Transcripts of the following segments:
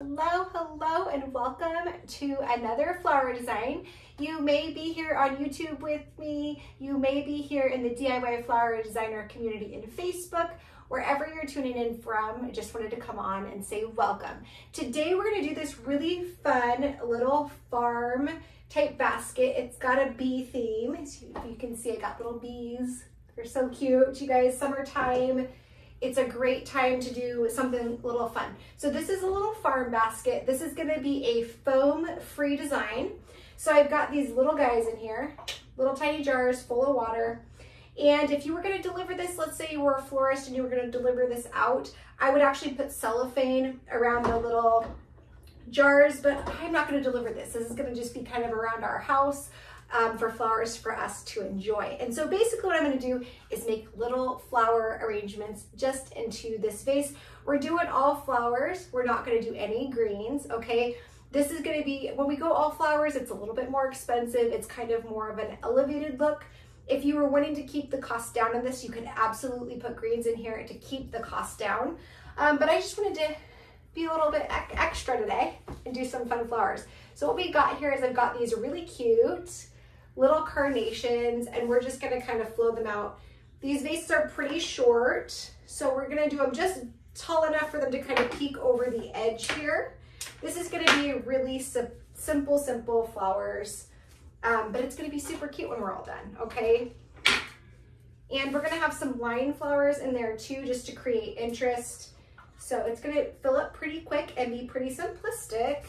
Hello, hello, and welcome to another flower design. You may be here on YouTube with me. You may be here in the DIY flower designer community in Facebook. Wherever you're tuning in from, I just wanted to come on and say welcome. Today we're gonna do this really fun little farm type basket. It's got a bee theme. As you can see, I got little bees. They're so cute, you guys, summertime it's a great time to do something a little fun. So this is a little farm basket. This is gonna be a foam free design. So I've got these little guys in here, little tiny jars full of water. And if you were gonna deliver this, let's say you were a florist and you were gonna deliver this out, I would actually put cellophane around the little jars, but I'm not gonna deliver this. This is gonna just be kind of around our house um, for flowers for us to enjoy. And so basically what I'm gonna do is make little flower arrangements just into this vase. We're doing all flowers. We're not gonna do any greens, okay? This is gonna be, when we go all flowers, it's a little bit more expensive. It's kind of more of an elevated look. If you were wanting to keep the cost down on this, you could absolutely put greens in here to keep the cost down. Um, but I just wanted to be a little bit extra today and do some fun flowers. So what we got here is I've got these really cute little carnations, and we're just gonna kind of flow them out. These vases are pretty short, so we're gonna do them just tall enough for them to kind of peek over the edge here. This is gonna be really simple, simple flowers, um, but it's gonna be super cute when we're all done, okay? And we're gonna have some line flowers in there too, just to create interest. So it's gonna fill up pretty quick and be pretty simplistic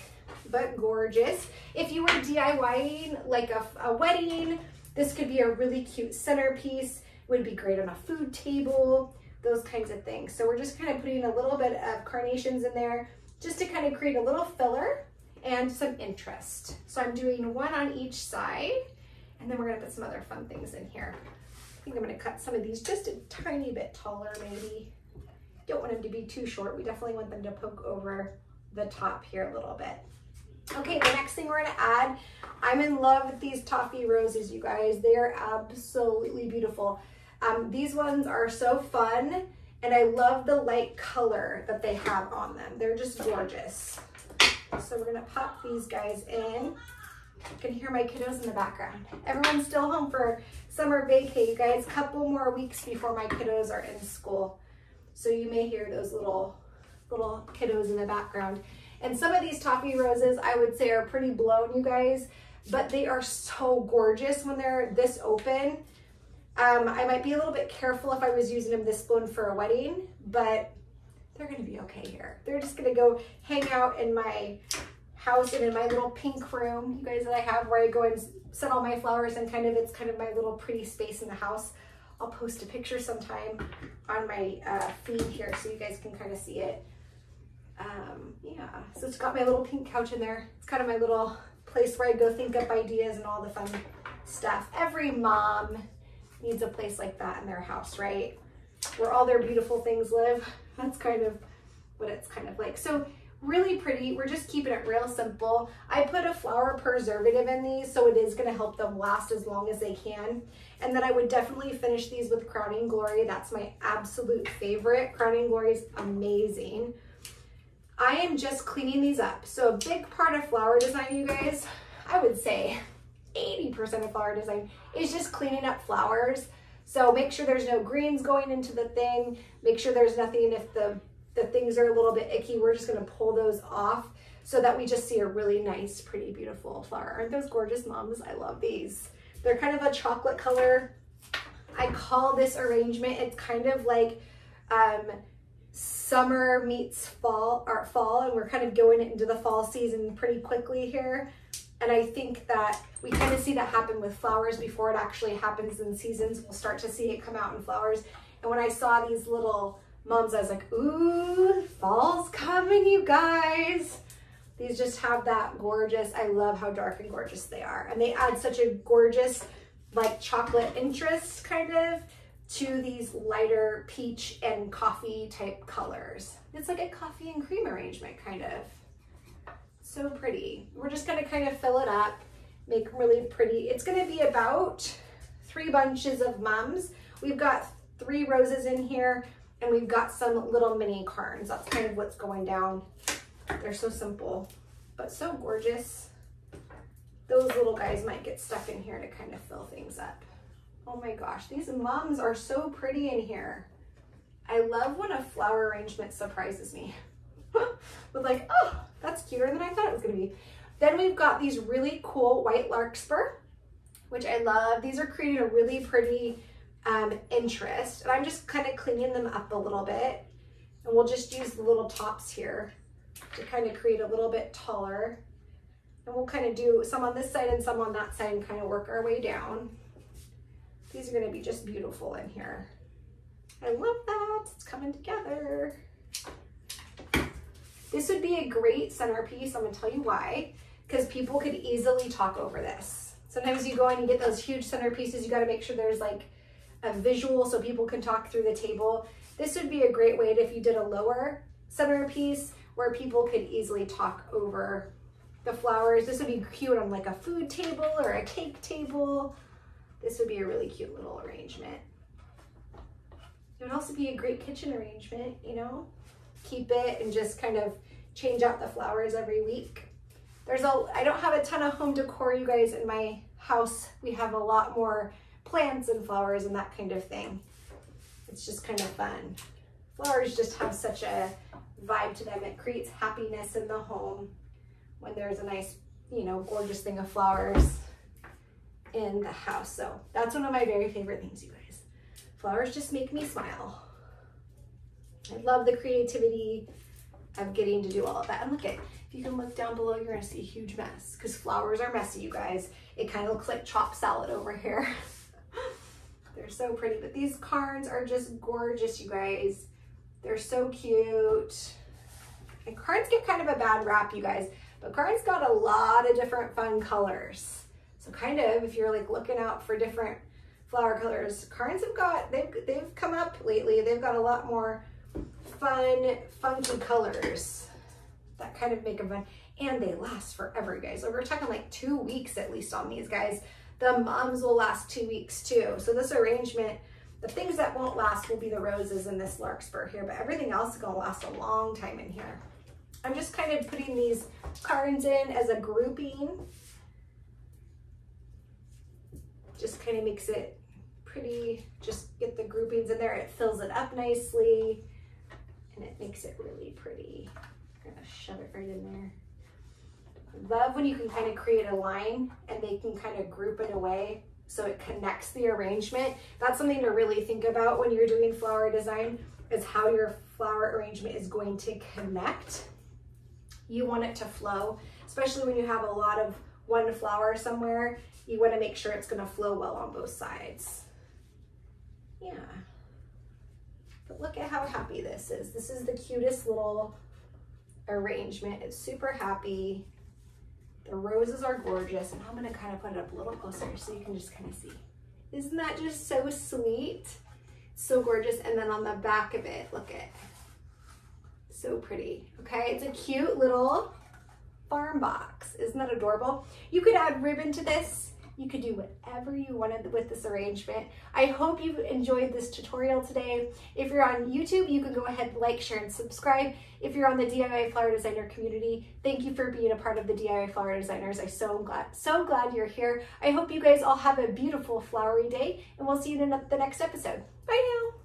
but gorgeous. If you were DIYing like a, a wedding, this could be a really cute centerpiece. Would be great on a food table, those kinds of things. So we're just kind of putting a little bit of carnations in there just to kind of create a little filler and some interest. So I'm doing one on each side and then we're gonna put some other fun things in here. I think I'm gonna cut some of these just a tiny bit taller maybe. Don't want them to be too short. We definitely want them to poke over the top here a little bit. Okay, the next thing we're gonna add, I'm in love with these toffee roses, you guys. They are absolutely beautiful. Um, these ones are so fun, and I love the light color that they have on them. They're just gorgeous. So we're gonna pop these guys in. You can hear my kiddos in the background. Everyone's still home for summer vacay, you guys. Couple more weeks before my kiddos are in school. So you may hear those little, little kiddos in the background. And some of these toffee roses I would say are pretty blown, you guys, but they are so gorgeous when they're this open. Um, I might be a little bit careful if I was using them this blown for a wedding, but they're gonna be okay here. They're just gonna go hang out in my house and in my little pink room, you guys that I have where I go and set all my flowers and kind of, it's kind of my little pretty space in the house. I'll post a picture sometime on my uh, feed here so you guys can kind of see it um, yeah, so it's got my little pink couch in there. It's kind of my little place where I go think up ideas and all the fun stuff. Every mom needs a place like that in their house, right? Where all their beautiful things live. That's kind of what it's kind of like. So really pretty. We're just keeping it real simple. I put a flower preservative in these, so it is gonna help them last as long as they can. And then I would definitely finish these with Crowning Glory. That's my absolute favorite. Crowning Glory is amazing. I am just cleaning these up. So a big part of flower design, you guys, I would say 80% of flower design is just cleaning up flowers. So make sure there's no greens going into the thing. Make sure there's nothing if the, the things are a little bit icky, we're just gonna pull those off so that we just see a really nice, pretty, beautiful flower. Aren't those gorgeous moms? I love these. They're kind of a chocolate color. I call this arrangement, it's kind of like um, summer meets fall or fall and we're kind of going into the fall season pretty quickly here. And I think that we kind of see that happen with flowers before it actually happens in seasons. We'll start to see it come out in flowers. And when I saw these little mums, I was like, ooh, fall's coming, you guys. These just have that gorgeous, I love how dark and gorgeous they are. And they add such a gorgeous, like chocolate interest kind of to these lighter peach and coffee type colors. It's like a coffee and cream arrangement kind of. So pretty. We're just gonna kind of fill it up, make really pretty. It's gonna be about three bunches of mums. We've got three roses in here and we've got some little mini carns. That's kind of what's going down. They're so simple, but so gorgeous. Those little guys might get stuck in here to kind of fill things up. Oh my gosh, these mums are so pretty in here. I love when a flower arrangement surprises me. With like, oh, that's cuter than I thought it was gonna be. Then we've got these really cool white larkspur, which I love. These are creating a really pretty um, interest. And I'm just kind of cleaning them up a little bit. And we'll just use the little tops here to kind of create a little bit taller. And we'll kind of do some on this side and some on that side and kind of work our way down. These are gonna be just beautiful in here. I love that, it's coming together. This would be a great centerpiece, I'm gonna tell you why, because people could easily talk over this. Sometimes you go in and get those huge centerpieces, you gotta make sure there's like a visual so people can talk through the table. This would be a great way if you did a lower centerpiece where people could easily talk over the flowers. This would be cute on like a food table or a cake table. This would be a really cute little arrangement. It would also be a great kitchen arrangement, you know? Keep it and just kind of change out the flowers every week. There's a, I don't have a ton of home decor, you guys, in my house. We have a lot more plants and flowers and that kind of thing. It's just kind of fun. Flowers just have such a vibe to them. It creates happiness in the home when there's a nice, you know, gorgeous thing of flowers in the house. So that's one of my very favorite things, you guys. Flowers just make me smile. I love the creativity of getting to do all of that. And look at, if you can look down below, you're gonna see a huge mess because flowers are messy, you guys. It kind of looks like chopped salad over here. They're so pretty, but these carns are just gorgeous, you guys. They're so cute. And carns get kind of a bad rap, you guys, but carns got a lot of different fun colors. Kind of, if you're like looking out for different flower colors, carns have got, they've, they've come up lately. They've got a lot more fun, funky colors that kind of make them fun. And they last forever, guys. So we're talking like two weeks at least on these guys. The mums will last two weeks too. So this arrangement, the things that won't last will be the roses and this larkspur here, but everything else is gonna last a long time in here. I'm just kind of putting these carns in as a grouping. Just kind of makes it pretty, just get the groupings in there. It fills it up nicely and it makes it really pretty. I'm gonna shove it right in there love when you can kind of create a line and they can kind of group it away so it connects the arrangement. That's something to really think about when you're doing flower design is how your flower arrangement is going to connect. You want it to flow, especially when you have a lot of one flower somewhere, you want to make sure it's going to flow well on both sides. Yeah. But look at how happy this is. This is the cutest little arrangement. It's super happy. The roses are gorgeous and I'm gonna kind of put it up a little closer so you can just kind of see. Isn't that just so sweet? So gorgeous. And then on the back of it, look at, so pretty. Okay, it's a cute little farm box. Isn't that adorable? You could add ribbon to this you could do whatever you wanted with this arrangement. I hope you enjoyed this tutorial today. If you're on YouTube, you can go ahead, like, share, and subscribe. If you're on the DIY Flower Designer community, thank you for being a part of the DIY Flower Designers. I'm so glad, so glad you're here. I hope you guys all have a beautiful flowery day, and we'll see you in the next episode. Bye now.